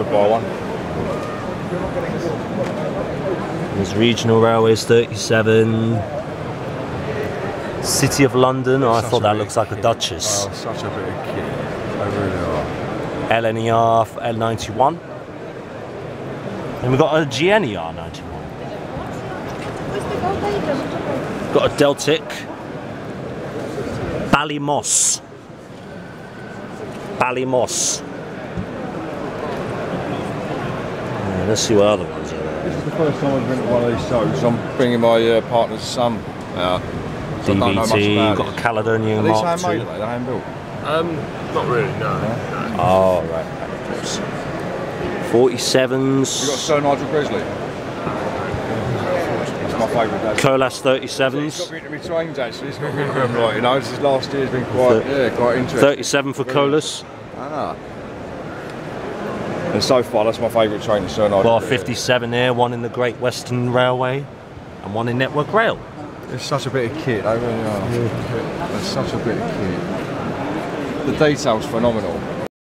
would buy one. There's Regional Railways 37. City of London. Oh, I thought that looks like a. Duchess. Oh, such a kit. They really are. LNER L91. And we've got a GNER 91. Got a Deltic. Ballymoss. Ballymoss. Yeah, let's see what other ones are there. This is the first time I've been to one of these shows. I'm bringing my uh, partner's son out. so I don't know much DVT, about got a it. Caledonian Are these Mark handmade? II. Are they? They're hand built. Um, not really, no. no. Oh, right. right, 47s. You got Sir Nigel Gresley. It's my favourite. Dad. Colas He's got 37s. me into my trains actually. He's got me into them, like, you know, this last year's been quite, Thir- yeah, quite interesting. 37 for Colas. Ah. And so far, that's my favourite train, the Sir Bar 57 here, one in the Great Western Railway, and one in Network Rail. It's such a bit of kit, they really are. There's such a bit of kit. The detail's phenomenal.